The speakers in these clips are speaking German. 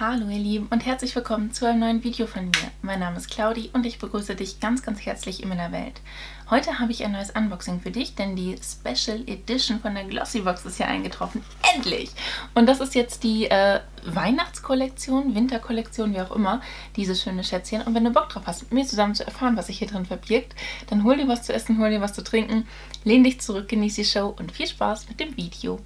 Hallo ihr Lieben und herzlich willkommen zu einem neuen Video von mir. Mein Name ist Claudi und ich begrüße dich ganz ganz herzlich in meiner Welt. Heute habe ich ein neues Unboxing für dich, denn die Special Edition von der Glossybox ist ja eingetroffen. Endlich! Und das ist jetzt die äh, Weihnachtskollektion, Winterkollektion, wie auch immer, dieses schöne Schätzchen. Und wenn du Bock drauf hast, mit mir zusammen zu erfahren, was sich hier drin verbirgt, dann hol dir was zu essen, hol dir was zu trinken, lehn dich zurück, genieß die Show und viel Spaß mit dem Video.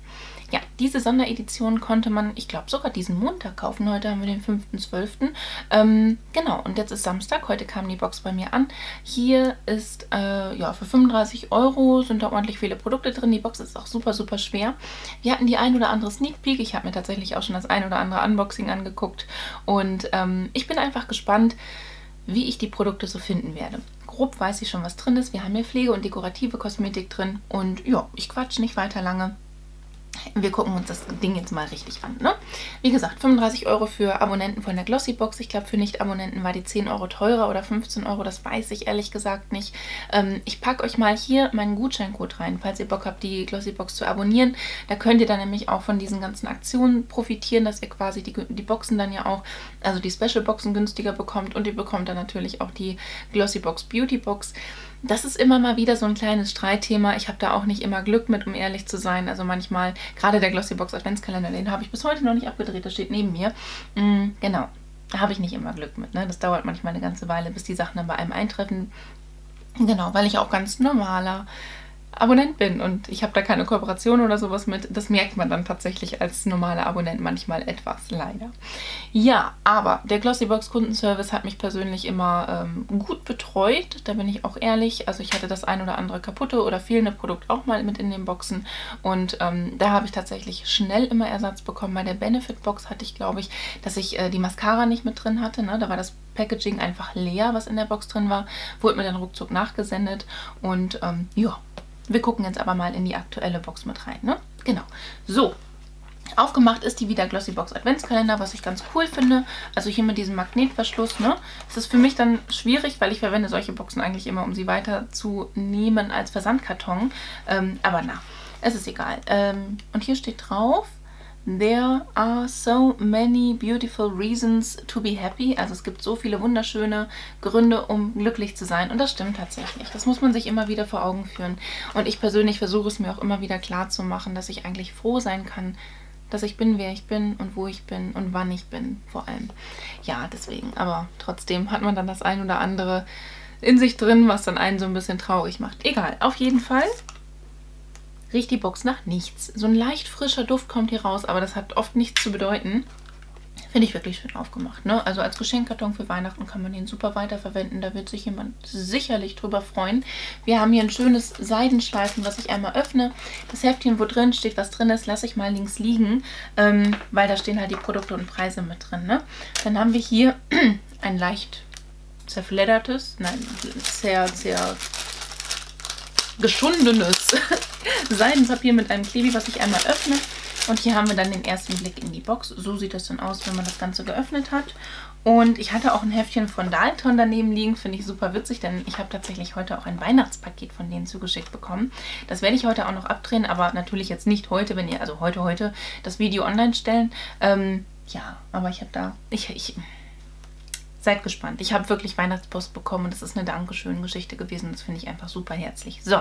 Ja, diese Sonderedition konnte man, ich glaube, sogar diesen Montag kaufen. Heute haben wir den 5.12. Ähm, genau, und jetzt ist Samstag. Heute kam die Box bei mir an. Hier ist, äh, ja, für 35 Euro sind da ordentlich viele Produkte drin. Die Box ist auch super, super schwer. Wir hatten die ein oder andere Sneak Peek. Ich habe mir tatsächlich auch schon das ein oder andere Unboxing angeguckt. Und ähm, ich bin einfach gespannt, wie ich die Produkte so finden werde. Grob weiß ich schon, was drin ist. Wir haben hier Pflege und dekorative Kosmetik drin. Und ja, ich quatsch nicht weiter lange wir gucken uns das Ding jetzt mal richtig an. Ne? Wie gesagt, 35 Euro für Abonnenten von der Glossybox. Ich glaube, für Nicht-Abonnenten war die 10 Euro teurer oder 15 Euro. Das weiß ich ehrlich gesagt nicht. Ähm, ich packe euch mal hier meinen Gutscheincode rein, falls ihr Bock habt, die Glossybox zu abonnieren. Da könnt ihr dann nämlich auch von diesen ganzen Aktionen profitieren, dass ihr quasi die, die Boxen dann ja auch, also die Special-Boxen günstiger bekommt. Und ihr bekommt dann natürlich auch die Glossybox Beauty Box. Das ist immer mal wieder so ein kleines Streitthema. Ich habe da auch nicht immer Glück mit, um ehrlich zu sein. Also manchmal, gerade der Glossybox Adventskalender, den habe ich bis heute noch nicht abgedreht, der steht neben mir. Mhm, genau, da habe ich nicht immer Glück mit. Ne? Das dauert manchmal eine ganze Weile, bis die Sachen dann bei einem eintreffen. Genau, weil ich auch ganz normaler Abonnent bin und ich habe da keine Kooperation oder sowas mit. Das merkt man dann tatsächlich als normaler Abonnent manchmal etwas, leider. Ja, aber der Glossybox Kundenservice hat mich persönlich immer ähm, gut betreut, da bin ich auch ehrlich. Also ich hatte das ein oder andere kaputte oder fehlende Produkt auch mal mit in den Boxen und ähm, da habe ich tatsächlich schnell immer Ersatz bekommen. Bei der Benefit Box hatte ich, glaube ich, dass ich äh, die Mascara nicht mit drin hatte. Ne? Da war das Packaging einfach leer, was in der Box drin war. Wurde mir dann ruckzuck nachgesendet und ähm, ja, wir gucken jetzt aber mal in die aktuelle Box mit rein. Ne? Genau. So, Aufgemacht ist die wieder Glossybox Adventskalender, was ich ganz cool finde. Also hier mit diesem Magnetverschluss. Ne? Es ist für mich dann schwierig, weil ich verwende solche Boxen eigentlich immer, um sie weiterzunehmen als Versandkarton. Ähm, aber na, es ist egal. Ähm, und hier steht drauf, There are so many beautiful reasons to be happy. Also es gibt so viele wunderschöne Gründe, um glücklich zu sein. Und das stimmt tatsächlich. Das muss man sich immer wieder vor Augen führen. Und ich persönlich versuche es mir auch immer wieder klar zu machen, dass ich eigentlich froh sein kann, dass ich bin, wer ich bin und wo ich bin und wann ich bin vor allem. Ja, deswegen. Aber trotzdem hat man dann das ein oder andere in sich drin, was dann einen so ein bisschen traurig macht. Egal, auf jeden Fall riecht die Box nach nichts. So ein leicht frischer Duft kommt hier raus, aber das hat oft nichts zu bedeuten. Finde ich wirklich schön aufgemacht. Ne? Also als Geschenkkarton für Weihnachten kann man den super weiterverwenden. Da wird sich jemand sicherlich drüber freuen. Wir haben hier ein schönes Seidenschleifen, was ich einmal öffne. Das Heftchen, wo drin steht, was drin ist, lasse ich mal links liegen, ähm, weil da stehen halt die Produkte und Preise mit drin. Ne? Dann haben wir hier ein leicht zerfleddertes, nein, sehr, sehr geschundenes Seidenpapier mit einem Klebi, was ich einmal öffne. Und hier haben wir dann den ersten Blick in die Box. So sieht das dann aus, wenn man das Ganze geöffnet hat. Und ich hatte auch ein Heftchen von Dalton daneben liegen, finde ich super witzig, denn ich habe tatsächlich heute auch ein Weihnachtspaket von denen zugeschickt bekommen. Das werde ich heute auch noch abdrehen, aber natürlich jetzt nicht heute, wenn ihr, also heute, heute, das Video online stellen. Ähm, ja, aber ich habe da, ich, ich, seid gespannt. Ich habe wirklich Weihnachtspost bekommen und das ist eine Dankeschön-Geschichte gewesen. Das finde ich einfach super herzlich. So,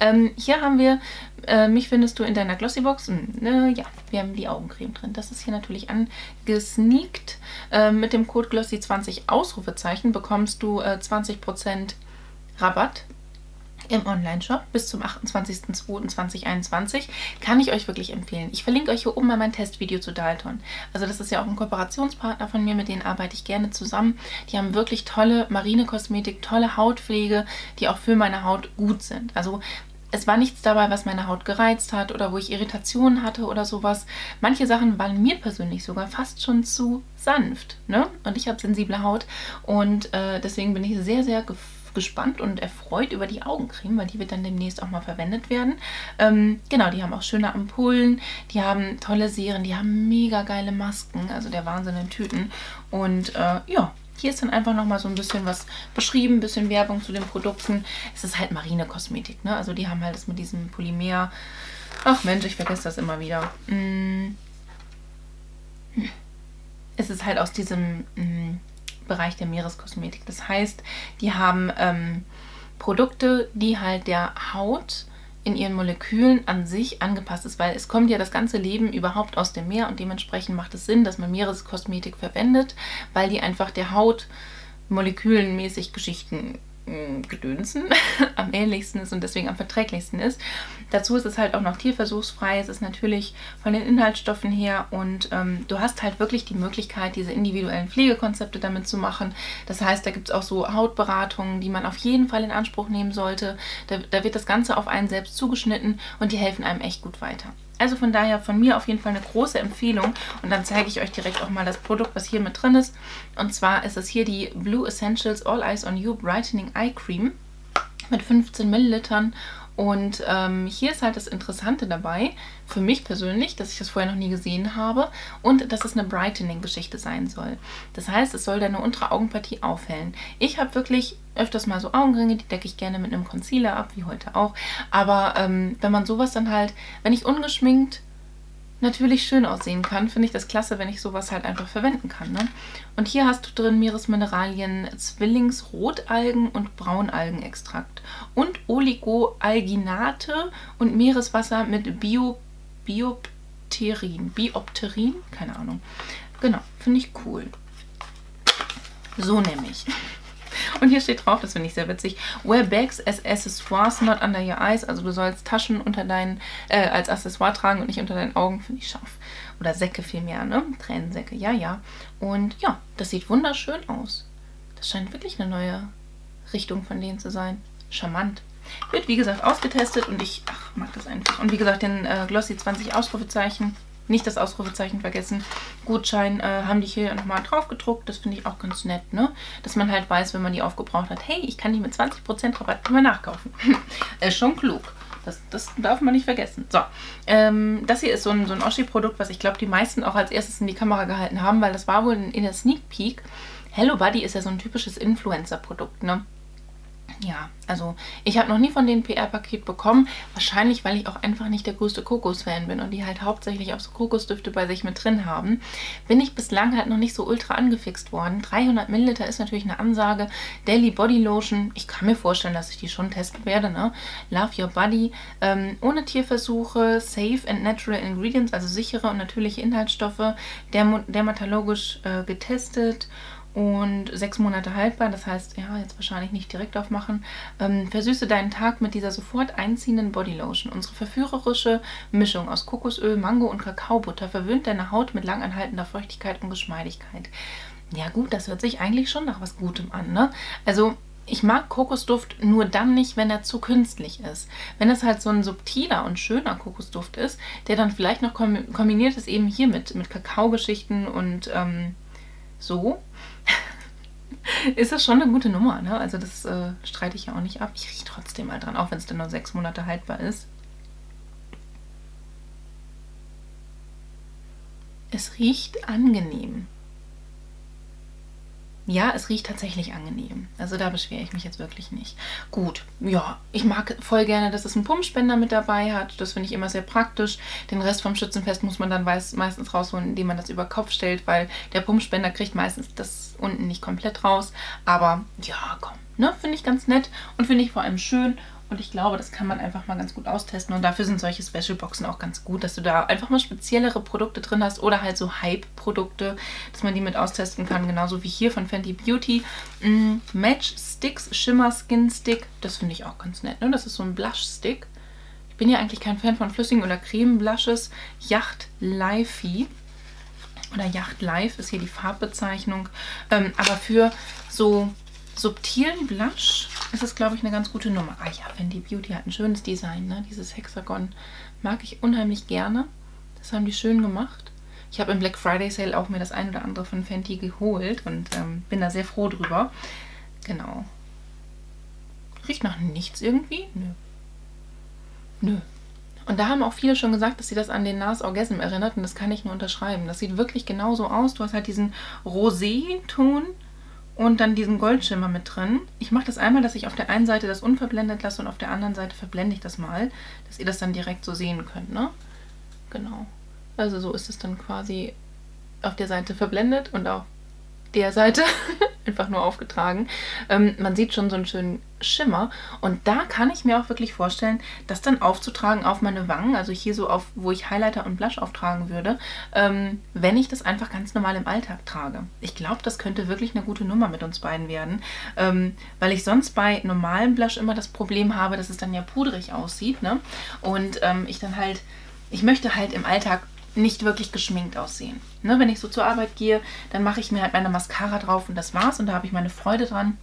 ähm, hier haben wir, äh, mich findest du in deiner Glossybox. Äh, ja, wir haben die Augencreme drin. Das ist hier natürlich angesneakt. Äh, mit dem Code Glossy20 Ausrufezeichen bekommst du äh, 20% Rabatt im Online-Shop bis zum 28.02.2021. Kann ich euch wirklich empfehlen. Ich verlinke euch hier oben mal mein Testvideo zu Dalton. Also das ist ja auch ein Kooperationspartner von mir, mit denen arbeite ich gerne zusammen. Die haben wirklich tolle Marine-Kosmetik, tolle Hautpflege, die auch für meine Haut gut sind. Also es war nichts dabei, was meine Haut gereizt hat oder wo ich Irritationen hatte oder sowas. Manche Sachen waren mir persönlich sogar fast schon zu sanft. Ne? Und ich habe sensible Haut und äh, deswegen bin ich sehr, sehr gefreut gespannt und erfreut über die Augencreme, weil die wird dann demnächst auch mal verwendet werden. Ähm, genau, die haben auch schöne Ampullen, die haben tolle Serien, die haben mega geile Masken, also der Wahnsinn in Tüten. Und äh, ja, hier ist dann einfach nochmal so ein bisschen was beschrieben, ein bisschen Werbung zu den Produkten. Es ist halt Marine-Kosmetik, ne? Also die haben halt das mit diesem Polymer... Ach Mensch, ich vergesse das immer wieder. Hm. ist es halt aus diesem mh, mm, Bereich der Meereskosmetik. Das heißt, die haben ähm, Produkte, die halt der Haut in ihren Molekülen an sich angepasst ist, weil es kommt ja das ganze Leben überhaupt aus dem Meer und dementsprechend macht es Sinn, dass man Meereskosmetik verwendet, weil die einfach der Haut molekülenmäßig Geschichten Gedönsen am ähnlichsten ist und deswegen am verträglichsten ist. Dazu ist es halt auch noch tierversuchsfrei. Es ist natürlich von den Inhaltsstoffen her und ähm, du hast halt wirklich die Möglichkeit, diese individuellen Pflegekonzepte damit zu machen. Das heißt, da gibt es auch so Hautberatungen, die man auf jeden Fall in Anspruch nehmen sollte. Da, da wird das Ganze auf einen selbst zugeschnitten und die helfen einem echt gut weiter. Also von daher von mir auf jeden Fall eine große Empfehlung. Und dann zeige ich euch direkt auch mal das Produkt, was hier mit drin ist. Und zwar ist es hier die Blue Essentials All Eyes on You Brightening Eye Cream mit 15 Millilitern und ähm, hier ist halt das Interessante dabei, für mich persönlich, dass ich das vorher noch nie gesehen habe und dass es eine Brightening-Geschichte sein soll. Das heißt, es soll deine untere Augenpartie aufhellen. Ich habe wirklich öfters mal so Augenringe, die decke ich gerne mit einem Concealer ab, wie heute auch. Aber ähm, wenn man sowas dann halt, wenn ich ungeschminkt natürlich schön aussehen kann, finde ich das klasse, wenn ich sowas halt einfach verwenden kann. Ne? Und hier hast du drin Meeresmineralien, Zwillingsrotalgen und Braunalgenextrakt und Oligoalginate und Meereswasser mit Bio, Biopterin. Biopterin? Keine Ahnung. Genau, finde ich cool. So nämlich. Und hier steht drauf, das finde ich sehr witzig, wear bags as accessoires not under your eyes. Also du sollst Taschen unter deinen, äh, als Accessoire tragen und nicht unter deinen Augen, finde ich scharf. Oder Säcke vielmehr, ne? Tränensäcke, ja, ja. Und ja, das sieht wunderschön aus. Das scheint wirklich eine neue Richtung von denen zu sein. Charmant. Wird wie gesagt ausgetestet und ich ach, mag das einfach. Und wie gesagt, den äh, Glossy 20 Ausrufezeichen nicht das Ausrufezeichen vergessen. Gutschein äh, haben die hier nochmal drauf gedruckt. Das finde ich auch ganz nett, ne? Dass man halt weiß, wenn man die aufgebraucht hat, hey, ich kann die mit 20% Rabatt immer nachkaufen. ist schon klug. Das, das, darf man nicht vergessen. So, ähm, das hier ist so ein, so ein Oschi-Produkt, was ich glaube, die meisten auch als erstes in die Kamera gehalten haben, weil das war wohl in der Sneak Peek. Hello Buddy ist ja so ein typisches Influencer-Produkt, ne? Ja, also ich habe noch nie von denen PR-Paket bekommen. Wahrscheinlich, weil ich auch einfach nicht der größte Kokos-Fan bin und die halt hauptsächlich auch so Kokosdüfte bei sich mit drin haben. Bin ich bislang halt noch nicht so ultra angefixt worden. 300 Milliliter ist natürlich eine Ansage. Daily Body Lotion. Ich kann mir vorstellen, dass ich die schon testen werde. Ne? Love Your Body. Ähm, ohne Tierversuche. Safe and Natural Ingredients, also sichere und natürliche Inhaltsstoffe. Derm dermatologisch äh, getestet und sechs Monate haltbar. Das heißt, ja, jetzt wahrscheinlich nicht direkt aufmachen. Ähm, versüße deinen Tag mit dieser sofort einziehenden Bodylotion. Unsere verführerische Mischung aus Kokosöl, Mango und Kakaobutter verwöhnt deine Haut mit langanhaltender Feuchtigkeit und Geschmeidigkeit. Ja gut, das hört sich eigentlich schon nach was Gutem an, ne? Also ich mag Kokosduft nur dann nicht, wenn er zu künstlich ist. Wenn es halt so ein subtiler und schöner Kokosduft ist, der dann vielleicht noch kombiniert ist eben hier mit, mit Kakaogeschichten und ähm, so, ist das schon eine gute Nummer. Ne? Also das äh, streite ich ja auch nicht ab. Ich rieche trotzdem mal dran, auch wenn es dann nur sechs Monate haltbar ist. Es riecht angenehm. Ja, es riecht tatsächlich angenehm. Also da beschwere ich mich jetzt wirklich nicht. Gut, ja, ich mag voll gerne, dass es einen Pumpspender mit dabei hat. Das finde ich immer sehr praktisch. Den Rest vom Schützenfest muss man dann meistens rausholen, indem man das über Kopf stellt, weil der Pumpspender kriegt meistens das unten nicht komplett raus. Aber ja, komm, ne, finde ich ganz nett und finde ich vor allem schön und ich glaube, das kann man einfach mal ganz gut austesten. Und dafür sind solche Special-Boxen auch ganz gut, dass du da einfach mal speziellere Produkte drin hast oder halt so Hype-Produkte, dass man die mit austesten kann. Genauso wie hier von Fenty Beauty. Mm, Match Sticks Shimmer Skin Stick. Das finde ich auch ganz nett. Ne? Das ist so ein Blush-Stick. Ich bin ja eigentlich kein Fan von flüssigen oder Creme-Blushes. Yacht Lifey oder Yacht Life ist hier die Farbbezeichnung. Ähm, aber für so subtilen Blush ist es, glaube ich, eine ganz gute Nummer. Ah ja, Fenty Beauty hat ein schönes Design, ne? Dieses Hexagon mag ich unheimlich gerne. Das haben die schön gemacht. Ich habe im Black Friday Sale auch mir das ein oder andere von Fenty geholt und ähm, bin da sehr froh drüber. Genau. Riecht nach nichts irgendwie? Nö. Nö. Und da haben auch viele schon gesagt, dass sie das an den NARS Orgasm erinnert und das kann ich nur unterschreiben. Das sieht wirklich genauso aus. Du hast halt diesen Rosé-Ton und dann diesen Goldschimmer mit drin. Ich mache das einmal, dass ich auf der einen Seite das unverblendet lasse und auf der anderen Seite verblende ich das mal, dass ihr das dann direkt so sehen könnt, ne? Genau. Also so ist es dann quasi auf der Seite verblendet und auf der Seite einfach nur aufgetragen. Ähm, man sieht schon so einen schönen Schimmer und da kann ich mir auch wirklich vorstellen, das dann aufzutragen auf meine Wangen, also hier so auf, wo ich Highlighter und Blush auftragen würde, ähm, wenn ich das einfach ganz normal im Alltag trage. Ich glaube, das könnte wirklich eine gute Nummer mit uns beiden werden, ähm, weil ich sonst bei normalem Blush immer das Problem habe, dass es dann ja pudrig aussieht ne? und ähm, ich dann halt, ich möchte halt im Alltag nicht wirklich geschminkt aussehen. Ne, wenn ich so zur Arbeit gehe, dann mache ich mir halt meine Mascara drauf und das war's und da habe ich meine Freude dran.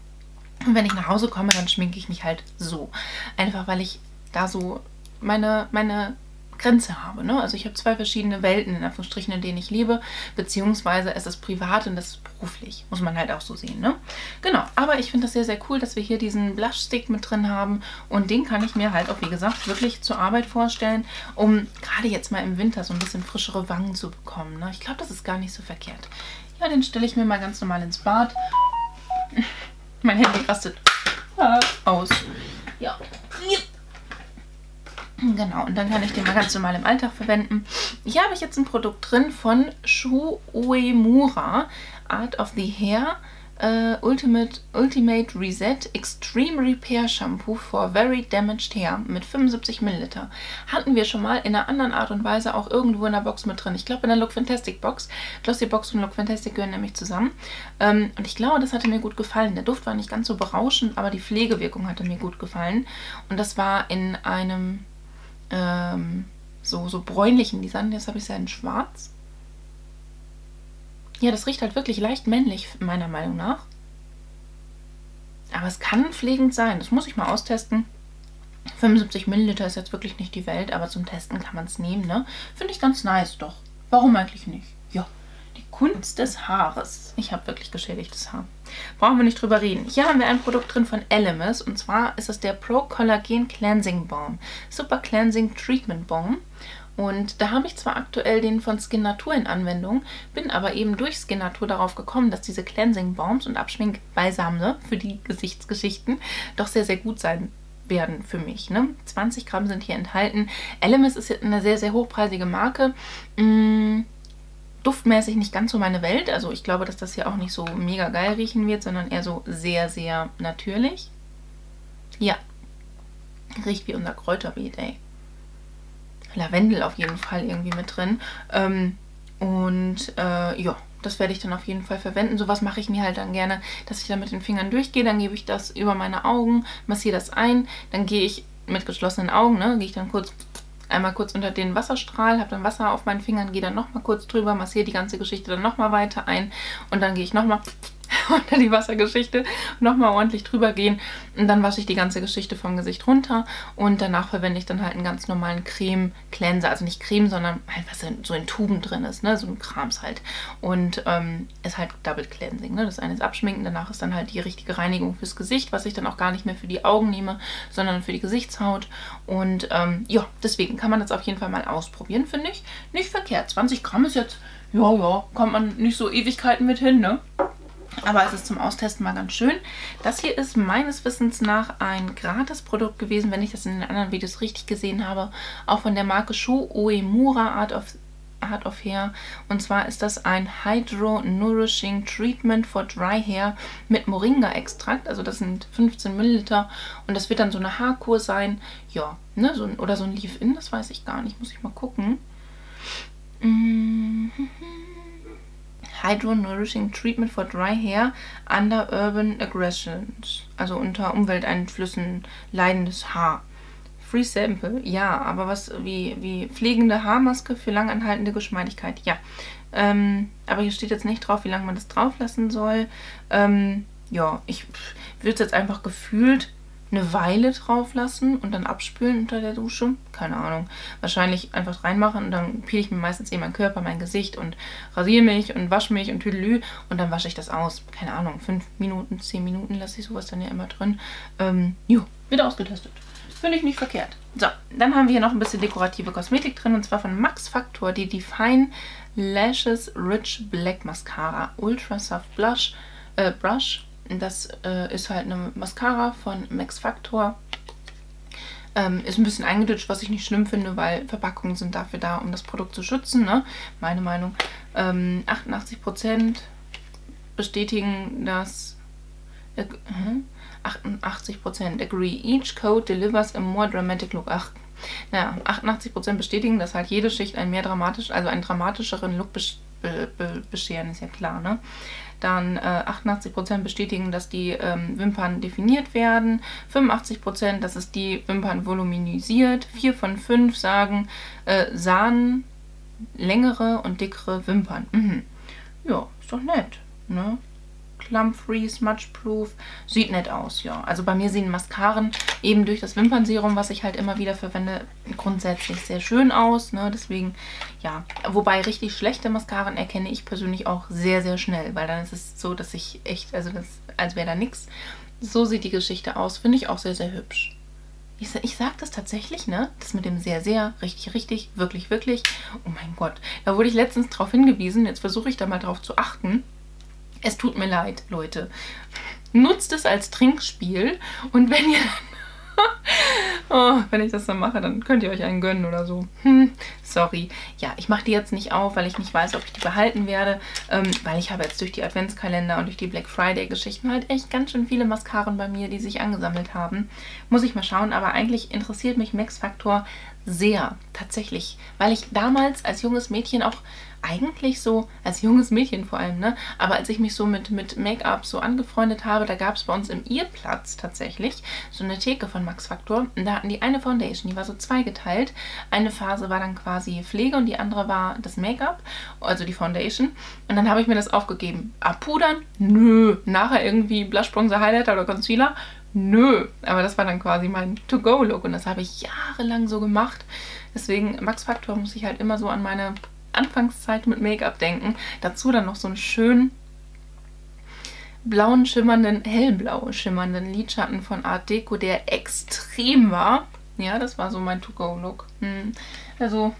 Und wenn ich nach Hause komme, dann schminke ich mich halt so. Einfach weil ich da so meine, meine Grenze habe. Ne? Also ich habe zwei verschiedene Welten, in Anführungsstrichen, in denen ich lebe, beziehungsweise es ist privat und das ist beruflich. Muss man halt auch so sehen. Ne? Genau, aber ich finde das sehr, sehr cool, dass wir hier diesen Blush-Stick mit drin haben und den kann ich mir halt auch, wie gesagt, wirklich zur Arbeit vorstellen, um gerade jetzt mal im Winter so ein bisschen frischere Wangen zu bekommen. Ne? Ich glaube, das ist gar nicht so verkehrt. Ja, den stelle ich mir mal ganz normal ins Bad. mein Handy rastet aus. Genau, und dann kann ich den mal ganz normal im Alltag verwenden. Hier habe ich jetzt ein Produkt drin von Shu Uemura, Art of the Hair uh, Ultimate, Ultimate Reset Extreme Repair Shampoo for Very Damaged Hair mit 75 ml. Hatten wir schon mal in einer anderen Art und Weise auch irgendwo in der Box mit drin. Ich glaube in der Look Fantastic Box. Glossy Box und Look Fantastic gehören nämlich zusammen. Ähm, und ich glaube, das hatte mir gut gefallen. Der Duft war nicht ganz so berauschend, aber die Pflegewirkung hatte mir gut gefallen. Und das war in einem ähm, so, so bräunlichen Design. Jetzt habe ich es ja in schwarz. Ja, das riecht halt wirklich leicht männlich, meiner Meinung nach. Aber es kann pflegend sein. Das muss ich mal austesten. 75 Milliliter ist jetzt wirklich nicht die Welt, aber zum Testen kann man es nehmen, ne? Finde ich ganz nice doch. Warum eigentlich nicht? Ja. Kunst des Haares. Ich habe wirklich geschädigtes Haar. Brauchen wir nicht drüber reden. Hier haben wir ein Produkt drin von Elemis und zwar ist es der Pro Collagen Cleansing Balm. Super Cleansing Treatment Balm. Und da habe ich zwar aktuell den von Skin Natur in Anwendung, bin aber eben durch Skin Natur darauf gekommen, dass diese Cleansing Balms und Abschminkbalsame für die Gesichtsgeschichten doch sehr, sehr gut sein werden für mich. Ne? 20 Gramm sind hier enthalten. Elemis ist eine sehr, sehr hochpreisige Marke. Mmh duftmäßig nicht ganz so meine Welt. Also ich glaube, dass das hier auch nicht so mega geil riechen wird, sondern eher so sehr, sehr natürlich. Ja, riecht wie unser Kräuterbeet, ey. Lavendel auf jeden Fall irgendwie mit drin. Ähm, und äh, ja, das werde ich dann auf jeden Fall verwenden. Sowas mache ich mir halt dann gerne, dass ich dann mit den Fingern durchgehe. Dann gebe ich das über meine Augen, massiere das ein. Dann gehe ich mit geschlossenen Augen, ne, gehe ich dann kurz einmal kurz unter den Wasserstrahl, habe dann Wasser auf meinen Fingern, gehe dann nochmal kurz drüber, massiere die ganze Geschichte dann nochmal weiter ein und dann gehe ich nochmal unter die Wassergeschichte nochmal ordentlich drüber gehen. Und dann wasche ich die ganze Geschichte vom Gesicht runter. Und danach verwende ich dann halt einen ganz normalen Creme-Cleanser, also nicht Creme, sondern halt was so in Tuben drin ist, ne, so ein Krams halt. Und ähm, ist halt Double Cleansing, ne, das eine ist Abschminken, danach ist dann halt die richtige Reinigung fürs Gesicht, was ich dann auch gar nicht mehr für die Augen nehme, sondern für die Gesichtshaut. Und ähm, ja, deswegen kann man das auf jeden Fall mal ausprobieren, finde ich, nicht verkehrt, 20 Gramm ist jetzt, ja, ja, kommt man nicht so Ewigkeiten mit hin, ne, aber es ist zum Austesten mal ganz schön. Das hier ist meines Wissens nach ein Gratis-Produkt gewesen, wenn ich das in den anderen Videos richtig gesehen habe. Auch von der Marke Shu Uemura Art of Art of Hair. Und zwar ist das ein Hydro Nourishing Treatment for Dry Hair mit Moringa-Extrakt. Also das sind 15 Milliliter und das wird dann so eine Haarkur sein. Ja, ne, so, oder so ein Leave-In, das weiß ich gar nicht. Muss ich mal gucken. Mhm. Hydro Nourishing Treatment for Dry Hair under Urban Aggressions, also unter Umwelteinflüssen leidendes Haar. Free Sample, ja, aber was wie, wie pflegende Haarmaske für langanhaltende Geschmeidigkeit, ja. Ähm, aber hier steht jetzt nicht drauf, wie lange man das drauf lassen soll. Ähm, ja, ich würde es jetzt einfach gefühlt eine Weile drauf lassen und dann abspülen unter der Dusche. Keine Ahnung. Wahrscheinlich einfach reinmachen und dann peel ich mir meistens eh meinen Körper, mein Gesicht und rasiere mich und wasche mich und tüdelü und dann wasche ich das aus. Keine Ahnung, fünf Minuten, zehn Minuten lasse ich sowas dann ja immer drin. Ähm, jo, wird ausgetestet. Finde ich nicht verkehrt. So, dann haben wir hier noch ein bisschen dekorative Kosmetik drin und zwar von Max Factor die Define Lashes Rich Black Mascara Ultra Soft Blush, äh, Brush das äh, ist halt eine Mascara von Max Factor. Ähm, ist ein bisschen eingeditscht, was ich nicht schlimm finde, weil Verpackungen sind dafür da, um das Produkt zu schützen. Ne? Meine Meinung. Ähm, 88% bestätigen, dass... Äh, 88% agree. Each code delivers a more dramatic look. Ach, naja, 88% bestätigen, dass halt jede Schicht einen mehr dramatisch, also einen dramatischeren Look be be bescheren, ist ja klar, ne? Dann äh, 88% bestätigen, dass die ähm, Wimpern definiert werden. 85%, dass es die Wimpern voluminisiert. 4 von 5 sagen, äh, sahen längere und dickere Wimpern. Mhm. Ja, ist doch nett, ne? Clump-Free, Smudge-Proof. Sieht nett aus, ja. Also bei mir sehen Mascaren eben durch das Wimpernserum, was ich halt immer wieder verwende, grundsätzlich sehr schön aus. Ne? Deswegen, ja. Wobei richtig schlechte Mascaren erkenne ich persönlich auch sehr, sehr schnell. Weil dann ist es so, dass ich echt, also das, als wäre da nichts. So sieht die Geschichte aus. Finde ich auch sehr, sehr hübsch. Ich, ich sage das tatsächlich, ne? Das mit dem sehr, sehr, richtig, richtig, wirklich, wirklich. Oh mein Gott. Da wurde ich letztens darauf hingewiesen. Jetzt versuche ich da mal drauf zu achten. Es tut mir leid, Leute. Nutzt es als Trinkspiel und wenn ihr oh, wenn ich das dann mache, dann könnt ihr euch einen gönnen oder so. Hm, sorry. Ja, ich mache die jetzt nicht auf, weil ich nicht weiß, ob ich die behalten werde. Ähm, weil ich habe jetzt durch die Adventskalender und durch die Black Friday-Geschichten halt echt ganz schön viele Mascaren bei mir, die sich angesammelt haben. Muss ich mal schauen. Aber eigentlich interessiert mich Max Factor sehr. Tatsächlich. Weil ich damals als junges Mädchen auch eigentlich so, als junges Mädchen vor allem, ne? Aber als ich mich so mit, mit Make-up so angefreundet habe, da gab es bei uns im Irrplatz tatsächlich so eine Theke von Max Factor. Und da hatten die eine Foundation, die war so zweigeteilt. Eine Phase war dann quasi Pflege und die andere war das Make-up, also die Foundation. Und dann habe ich mir das aufgegeben. Abpudern? Nö. Nachher irgendwie Blush, Bronzer, Highlighter oder Concealer? Nö. Aber das war dann quasi mein To-Go-Look und das habe ich jahrelang so gemacht. Deswegen, Max Factor muss ich halt immer so an meine Anfangszeit mit Make-up denken. Dazu dann noch so einen schönen blauen schimmernden, hellblau schimmernden Lidschatten von Art Deco, der extrem war. Ja, das war so mein To-Go-Look. Hm. Also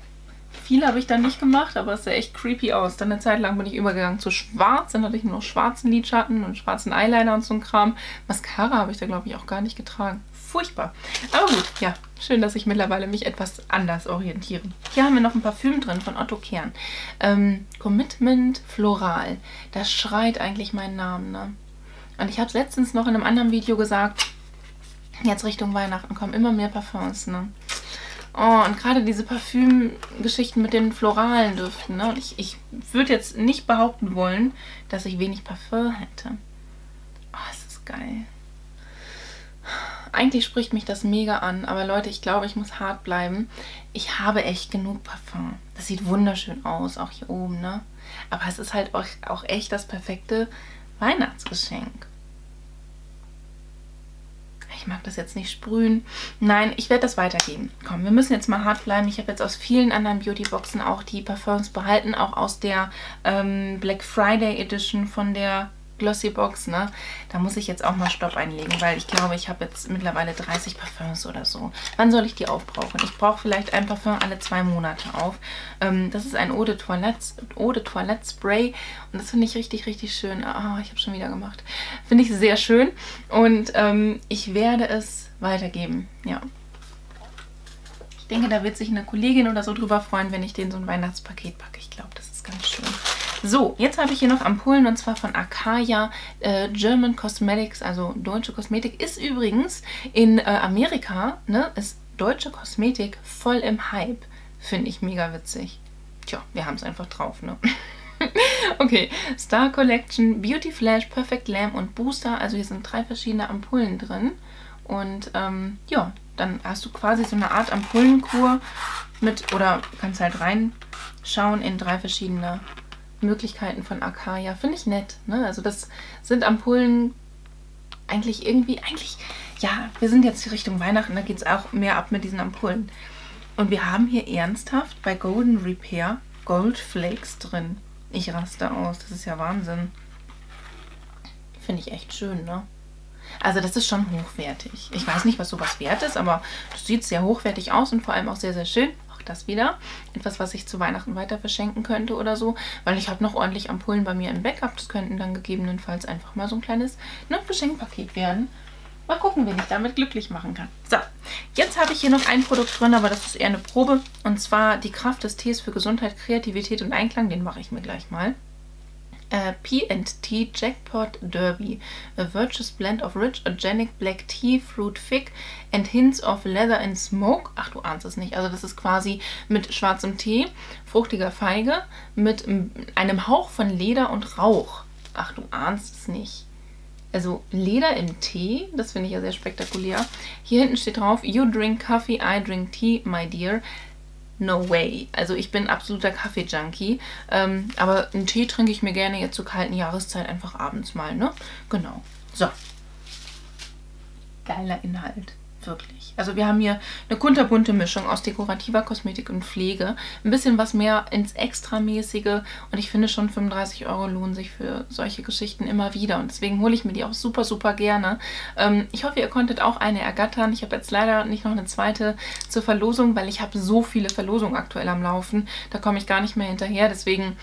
viel habe ich dann nicht gemacht, aber es sah echt creepy aus. Dann eine Zeit lang bin ich übergegangen zu schwarz. Dann hatte ich nur noch schwarzen Lidschatten und schwarzen Eyeliner und so ein Kram. Mascara habe ich da, glaube ich, auch gar nicht getragen furchtbar. Aber gut, ja, schön, dass ich mittlerweile mich etwas anders orientiere. Hier haben wir noch ein Parfüm drin von Otto Kern. Ähm, Commitment Floral. Das schreit eigentlich meinen Namen, ne? Und ich habe es letztens noch in einem anderen Video gesagt, jetzt Richtung Weihnachten kommen immer mehr Parfums, ne? Oh, und gerade diese Parfümgeschichten mit den floralen Düften, ne? Ich, ich würde jetzt nicht behaupten wollen, dass ich wenig Parfum hätte. Oh, es ist geil. Eigentlich spricht mich das mega an, aber Leute, ich glaube, ich muss hart bleiben. Ich habe echt genug Parfum. Das sieht wunderschön aus, auch hier oben, ne? Aber es ist halt auch echt das perfekte Weihnachtsgeschenk. Ich mag das jetzt nicht sprühen. Nein, ich werde das weitergeben. Komm, wir müssen jetzt mal hart bleiben. Ich habe jetzt aus vielen anderen Beautyboxen auch die Parfums behalten. Auch aus der ähm, Black Friday Edition von der Glossybox, ne? Da muss ich jetzt auch mal Stopp einlegen, weil ich glaube, ich habe jetzt mittlerweile 30 Parfums oder so. Wann soll ich die aufbrauchen? Ich brauche vielleicht ein Parfum alle zwei Monate auf. Ähm, das ist ein Eau de Toilette, Eau de Toilette Spray und das finde ich richtig, richtig schön. Ah, ich habe schon wieder gemacht. Finde ich sehr schön und ähm, ich werde es weitergeben, ja. Ich denke, da wird sich eine Kollegin oder so drüber freuen, wenn ich den so ein Weihnachtspaket packe. Ich glaube, das ist ganz schön. So, jetzt habe ich hier noch Ampullen und zwar von Akaya äh, German Cosmetics, also deutsche Kosmetik. Ist übrigens in äh, Amerika, ne, ist deutsche Kosmetik voll im Hype. Finde ich mega witzig. Tja, wir haben es einfach drauf, ne? okay, Star Collection, Beauty Flash, Perfect Lamp und Booster. Also hier sind drei verschiedene Ampullen drin. Und ähm, ja, dann hast du quasi so eine Art Ampullenkur mit, oder kannst halt reinschauen in drei verschiedene Möglichkeiten von Akaya. Finde ich nett. Ne? Also das sind Ampullen eigentlich irgendwie, eigentlich, ja, wir sind jetzt Richtung Weihnachten, da geht es auch mehr ab mit diesen Ampullen. Und wir haben hier ernsthaft bei Golden Repair Gold Flakes drin. Ich raste aus, das ist ja Wahnsinn. Finde ich echt schön, ne? Also das ist schon hochwertig. Ich weiß nicht, was sowas wert ist, aber das sieht sehr hochwertig aus und vor allem auch sehr, sehr schön das wieder. Etwas, was ich zu Weihnachten weiter verschenken könnte oder so. Weil ich habe noch ordentlich Ampullen bei mir im Backup. Das könnten dann gegebenenfalls einfach mal so ein kleines ne, Geschenkpaket werden. Mal gucken, wen ich damit glücklich machen kann. So, jetzt habe ich hier noch ein Produkt drin, aber das ist eher eine Probe. Und zwar die Kraft des Tees für Gesundheit, Kreativität und Einklang. Den mache ich mir gleich mal. Uh, P&T Jackpot Derby, a virtuous blend of rich organic black tea, fruit fig and hints of leather and smoke. Ach, du ahnst es nicht. Also das ist quasi mit schwarzem Tee, fruchtiger Feige, mit einem Hauch von Leder und Rauch. Ach, du ahnst es nicht. Also Leder im Tee, das finde ich ja sehr spektakulär. Hier hinten steht drauf, You drink coffee, I drink tea, my dear. No way. Also ich bin absoluter Kaffee-Junkie. Ähm, aber einen Tee trinke ich mir gerne jetzt zur kalten Jahreszeit einfach abends mal, ne? Genau. So. Geiler Inhalt wirklich. Also wir haben hier eine kunterbunte Mischung aus dekorativer Kosmetik und Pflege. Ein bisschen was mehr ins Extramäßige und ich finde schon 35 Euro lohnen sich für solche Geschichten immer wieder und deswegen hole ich mir die auch super, super gerne. Ähm, ich hoffe, ihr konntet auch eine ergattern. Ich habe jetzt leider nicht noch eine zweite zur Verlosung, weil ich habe so viele Verlosungen aktuell am Laufen. Da komme ich gar nicht mehr hinterher, deswegen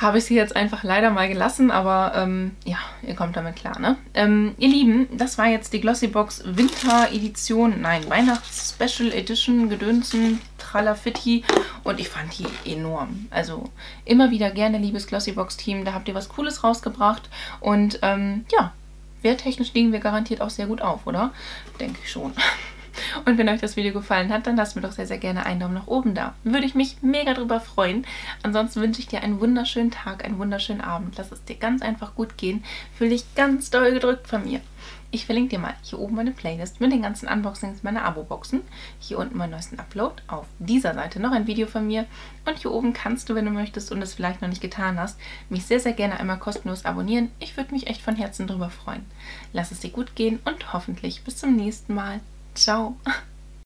habe ich sie jetzt einfach leider mal gelassen, aber ähm, ja, ihr kommt damit klar, ne? Ähm, ihr Lieben, das war jetzt die Glossybox Winter Edition, nein, Weihnachts Special Edition, Gedönsen, Tralafitti und ich fand die enorm. Also immer wieder gerne, liebes Glossybox Team, da habt ihr was Cooles rausgebracht und ähm, ja, werttechnisch liegen wir garantiert auch sehr gut auf, oder? Denke ich schon. Und wenn euch das Video gefallen hat, dann lasst mir doch sehr, sehr gerne einen Daumen nach oben da. Würde ich mich mega drüber freuen. Ansonsten wünsche ich dir einen wunderschönen Tag, einen wunderschönen Abend. Lass es dir ganz einfach gut gehen. Fühl dich ganz doll gedrückt von mir. Ich verlinke dir mal hier oben meine Playlist mit den ganzen Unboxings meiner Abo-Boxen. Hier unten meinen neuesten Upload. Auf dieser Seite noch ein Video von mir. Und hier oben kannst du, wenn du möchtest und es vielleicht noch nicht getan hast, mich sehr, sehr gerne einmal kostenlos abonnieren. Ich würde mich echt von Herzen drüber freuen. Lass es dir gut gehen und hoffentlich bis zum nächsten Mal. Ciao.